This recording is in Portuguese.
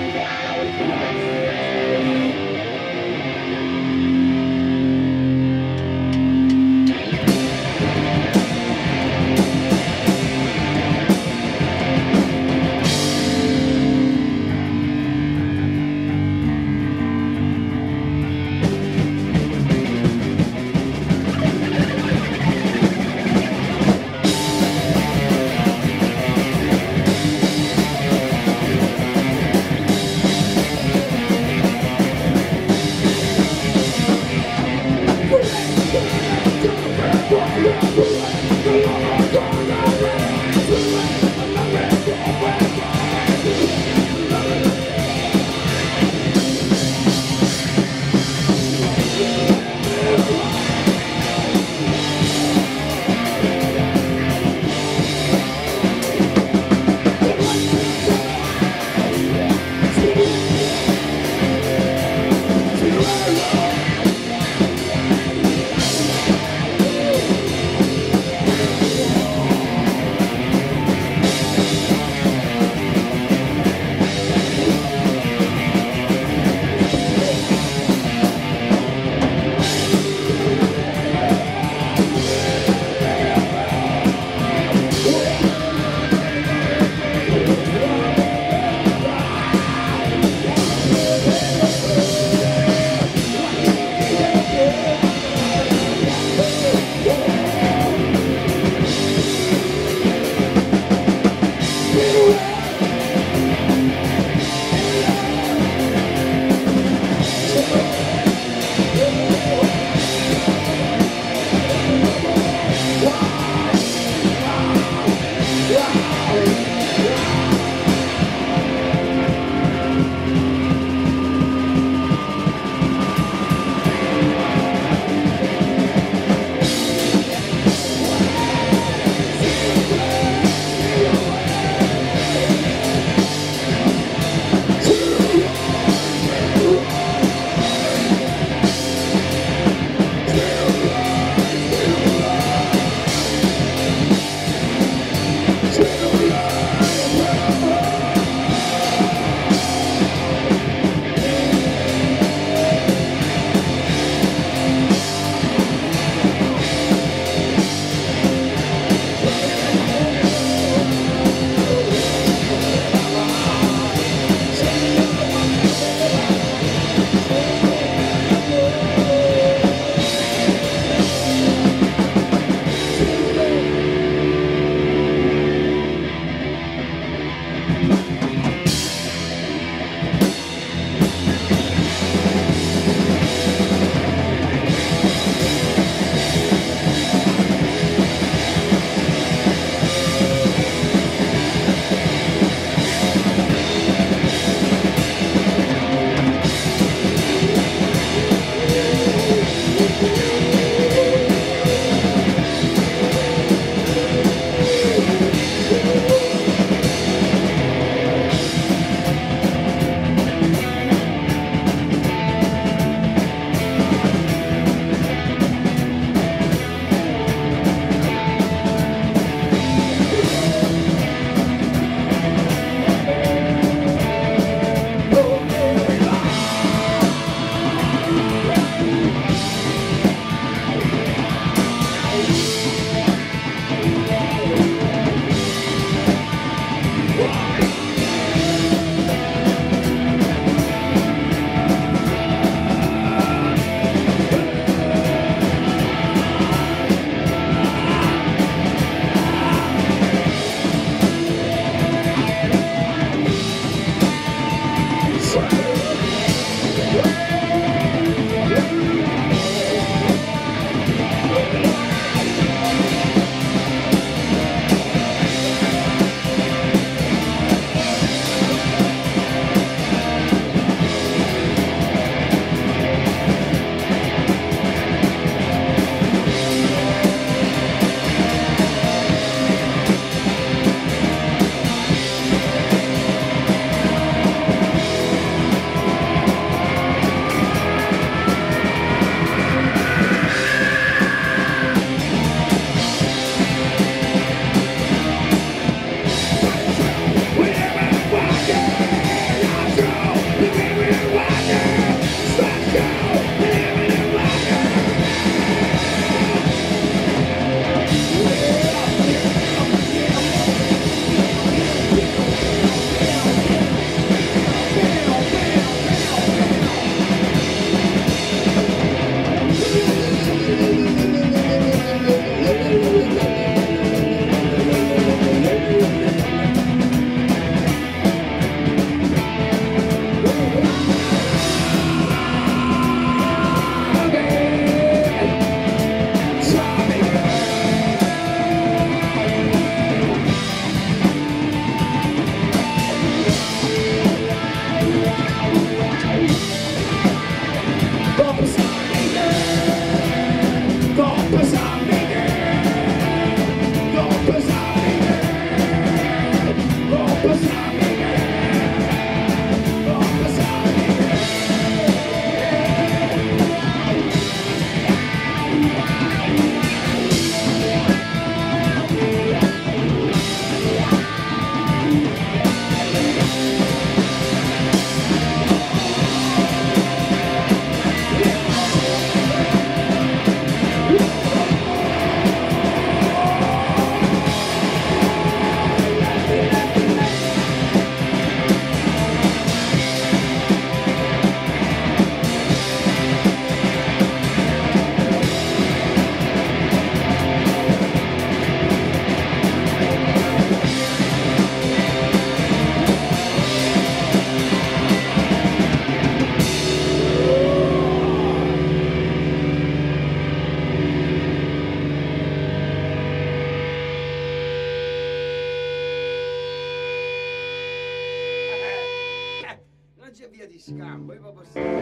Yeah, that was great. війська. Ми бабусі.